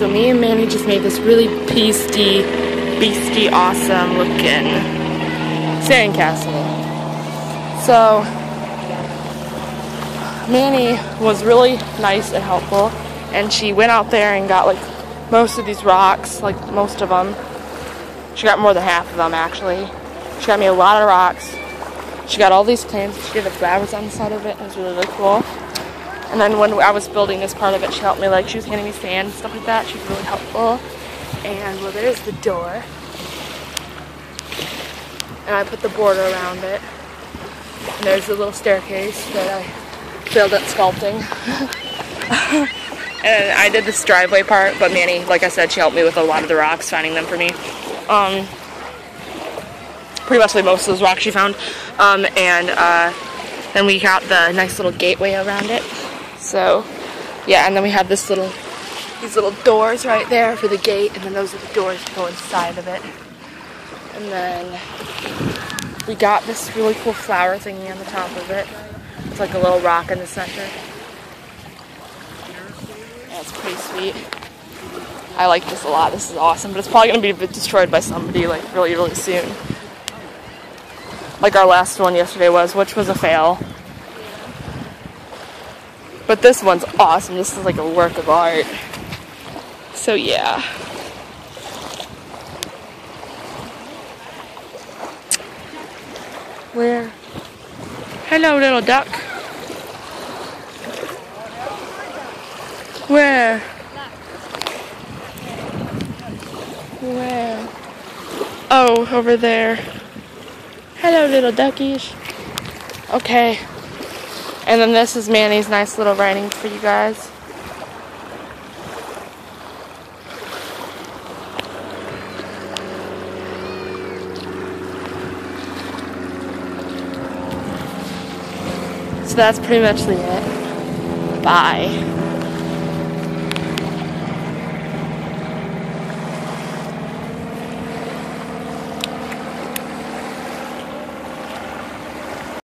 so me and Mannie just made this really beasty, beasty, awesome looking sandcastle. So, Mannie was really nice and helpful, and she went out there and got like most of these rocks, like most of them. She got more than half of them actually. She got me a lot of rocks. She got all these clams. She did the flowers on the side of it. It was really, really cool. And then when I was building this part of it, she helped me, like, she was handing me sand and stuff like that. She was really helpful. And, well, there's the door. And I put the border around it. And there's the little staircase that I built at sculpting. and I did this driveway part, but Mannie, like I said, she helped me with a lot of the rocks, finding them for me. Um, pretty much like most of those rocks she found. Um, and uh, then we got the nice little gateway around it. So, yeah, and then we have this little, these little doors right there for the gate, and then those are the doors to go inside of it. And then we got this really cool flower thingy on the top of it. It's like a little rock in the center. That's pretty sweet. I like this a lot. This is awesome, but it's probably going to be destroyed by somebody like really, really soon. Like our last one yesterday was, which was a fail. But this one's awesome. This is like a work of art. So yeah. Where? Hello, little duck. Where? Where? Oh, over there. Hello, little duckies. Okay. And then this is Mannie's nice little writing for you guys. So that's pretty much it. Bye.